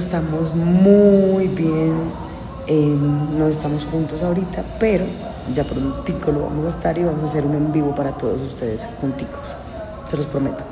Estamos muy bien, eh, no estamos juntos ahorita, pero ya prontico lo vamos a estar y vamos a hacer un en vivo para todos ustedes junticos, se los prometo.